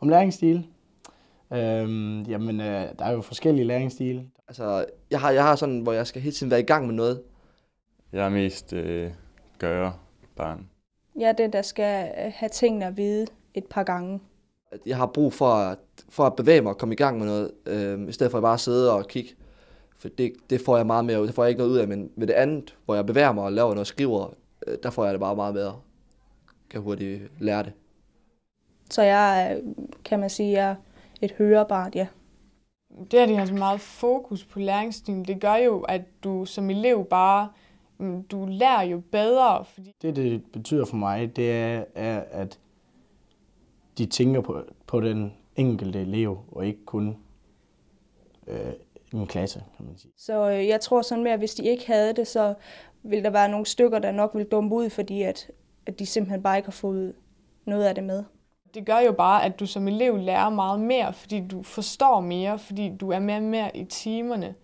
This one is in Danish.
Om læringsstil? Øhm, jamen, øh, der er jo forskellige læringsstile. Altså, jeg har, jeg har sådan, hvor jeg skal hele tiden være i gang med noget. Jeg er mest øh, gøre barn. Jeg er den, der skal øh, have tingene at vide et par gange. Jeg har brug for at, for at bevæge mig og komme i gang med noget, øh, i stedet for at bare sidde og kigge. For det, det får jeg meget mere ud. Det får jeg ikke noget ud af, men ved det andet, hvor jeg bevæger mig og laver noget, skriver, øh, der får jeg det bare meget bedre. Kan hurtigt lære det. Så jeg kan man sige, jeg er et hørebarn, ja. Det, at de har så meget fokus på læringsstilen, det gør jo, at du som elev bare, mm, du lærer jo bedre, fordi Det, det betyder for mig, det er, er at de tænker på, på den enkelte elev, og ikke kun øh, en klasse, kan man sige. Så øh, jeg tror sådan mere, at hvis de ikke havde det, så ville der være nogle stykker, der nok ville dumme ud, fordi at, at de simpelthen bare ikke har fået noget af det med det gør jo bare, at du som elev lærer meget mere, fordi du forstår mere, fordi du er mere mere i timerne.